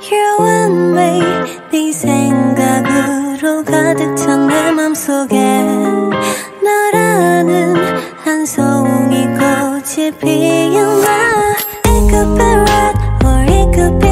You and me 네 생각으로 가득 찬 내 맘속에 너라는 한 송이 꽃이 피어나 It could be red or it could be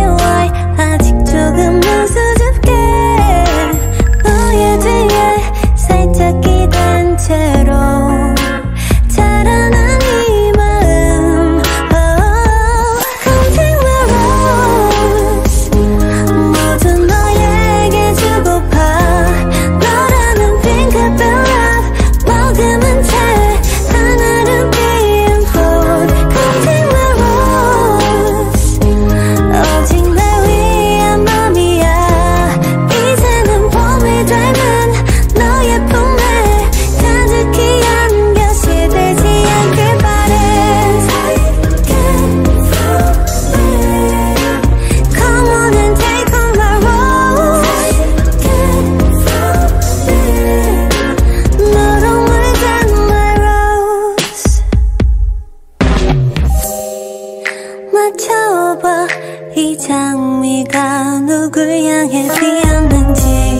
봐이 장미가 누굴 향해 피었는지.